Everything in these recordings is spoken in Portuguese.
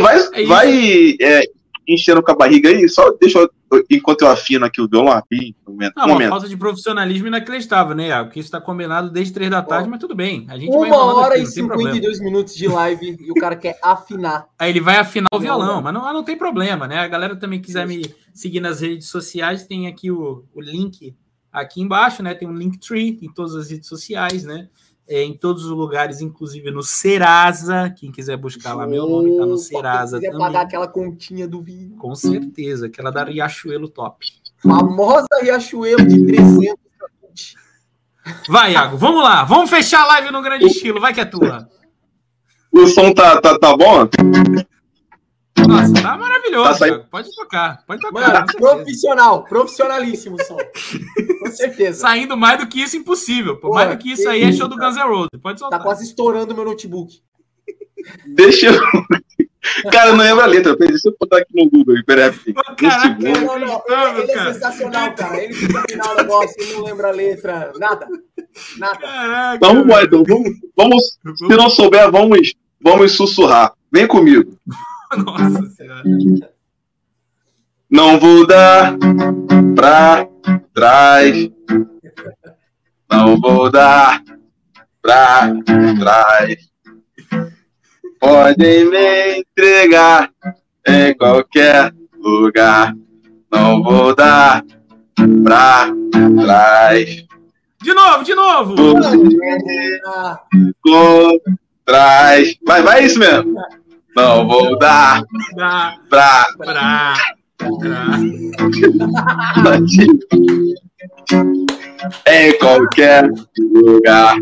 Vai, vai, é vai é, enchendo com a barriga aí, só deixa eu, enquanto eu afino aqui o violão rapidinho. Um momento, ah, uma momento. falta de profissionalismo inacreditável, né, Iago? Porque isso está combinado desde três da tarde, mas tudo bem. A gente uma hora aqui, e 52 minutos de live e o cara quer afinar. Aí ele vai afinar o violão, mas não, não tem problema, né? A galera também quiser me seguir nas redes sociais, tem aqui o, o link aqui embaixo, né? Tem um Linktree em todas as redes sociais, né? É, em todos os lugares, inclusive no Serasa. Quem quiser buscar lá, meu nome está no Serasa. Quem quiser também. pagar aquela continha do vinho. Com certeza, aquela da Riachuelo top. Famosa Riachuelo de 300. Vai, Iago, vamos lá. Vamos fechar a live no grande estilo. Vai que é tua. O som tá, tá, tá bom? Nossa, tá maravilhoso. Tá pode tocar, pode tocar. Mano, profissional, profissionalíssimo som. Com certeza. Saindo mais do que isso, impossível. Pô, mais do que isso aí é show do Guns N' Roses. Pode soltar. Tá quase estourando meu notebook. Deixa eu. Cara, eu não lembro a letra. Deixa eu botar aqui no Google. Pera aí. Caraca, não, não, ele, ele é sensacional, cara. Ele fica final o negócio e não lembra a letra. Nada. Nada. Caraca, então vamos então. Vamos, vamos, se não souber, vamos, vamos sussurrar. Vem comigo. Nossa Senhora. Não vou dar pra trás. Não vou dar pra trás. Podem me entregar em qualquer lugar. Não vou dar pra trás. De novo, de novo. Com trás. Vai, vai isso mesmo. Não vou dar pra, pra, pra, em qualquer lugar.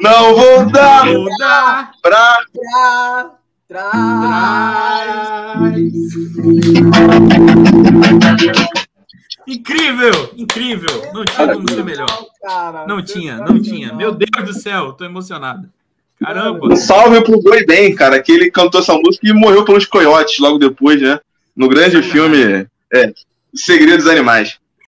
Não vou dar, vou dar pra, pra trás. Incrível, incrível. Não tinha como ser melhor. Não tinha, não tinha. Meu Deus do céu, tô emocionado. Caramba! Um salve pro Boi Bem, cara, que ele cantou essa música e morreu pelos coiotes logo depois, né? No grande filme é, Segredos Animais.